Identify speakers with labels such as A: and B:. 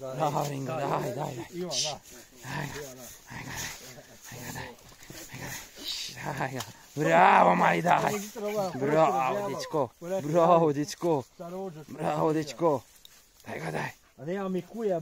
A: ラーメンが。ない。ないない。今なはい
B: はい
A: はい。
B: はいはいはい。はいブラーオマイダ
A: ーブラーオディチ
B: コブラーオディチコ
A: ブラーオディチ
B: コ大が大
A: A ja